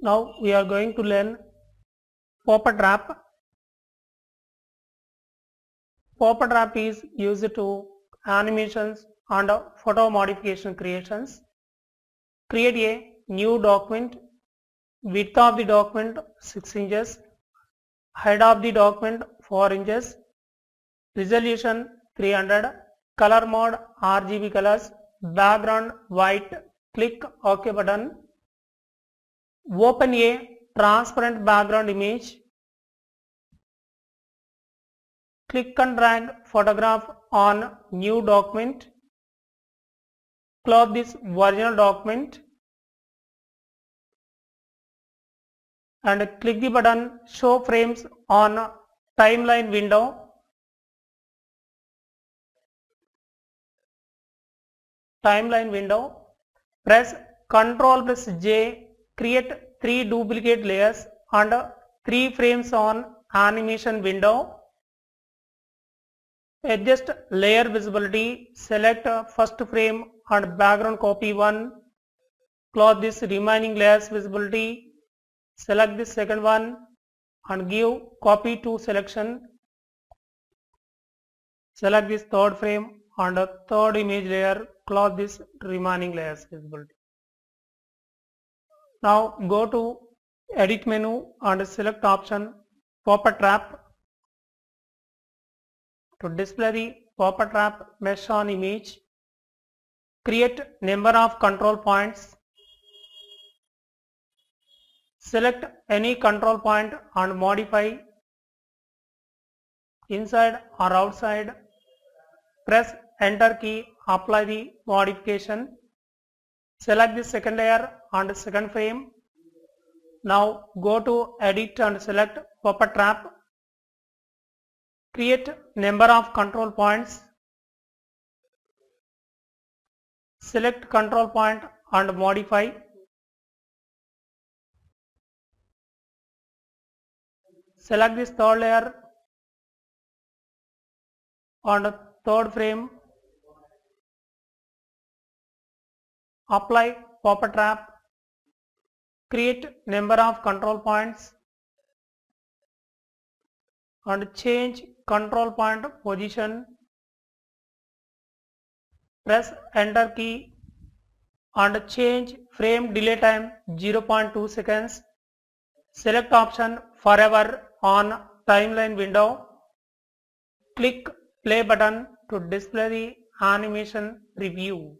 Now we are going to learn Puppet Warp. Puppet Warp is used to animations and photo modification creations. Create a new document. Width of the document 6 inches. Height of the document 4 inches. Resolution 300. Color mode RGB colors. Background white. Click OK button. Open a transparent background image. Click and drag photograph on new document. Close this original document and click the button show frames on timeline window. Timeline window. Press Ctrl plus J create three duplicate layers and three frames on animation window. Adjust layer visibility, select first frame and background copy 1. Close this remaining layers visibility, select the second one and give copy to selection. Select this third frame and third image layer, close this remaining layers visibility. Now go to edit menu and select option Puppet Warp. To display the Puppet Warp mesh on image, create number of control points. Select any control point and modify inside or outside. Press enter key, apply the modification. Select the second layer and second frame. Now go to edit and select Puppet Warp. Create number of control points. Select control point and modify. Select this third layer on third frame. Apply Puppet Warp. Create number of control points and change control point position. Press enter key and change frame delay time 0.2 seconds. Select option forever on timeline window. Click play button to display the animation preview.